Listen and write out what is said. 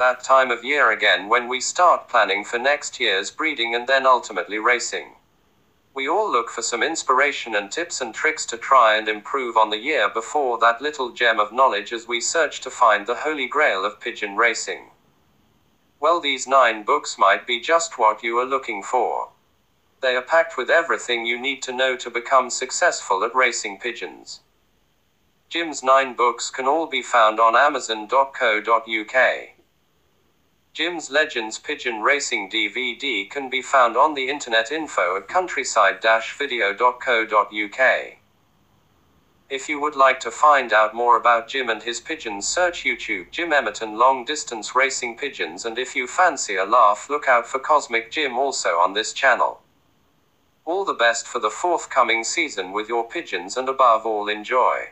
That time of year again when we start planning for next year's breeding and then ultimately racing. We all look for some inspiration and tips and tricks to try and improve on the year before that little gem of knowledge as we search to find the holy grail of pigeon racing. Well, these nine books might be just what you are looking for. They are packed with everything you need to know to become successful at racing pigeons. Jim's nine books can all be found on Amazon.co.uk. Jim's Legends Pigeon Racing DVD can be found on the internet info at countryside-video.co.uk. If you would like to find out more about Jim and his pigeons, search YouTube Jim Emerton Long Distance Racing Pigeons, and if you fancy a laugh, look out for Cosmic Jim also on this channel. All the best for the forthcoming season with your pigeons, and above all, enjoy.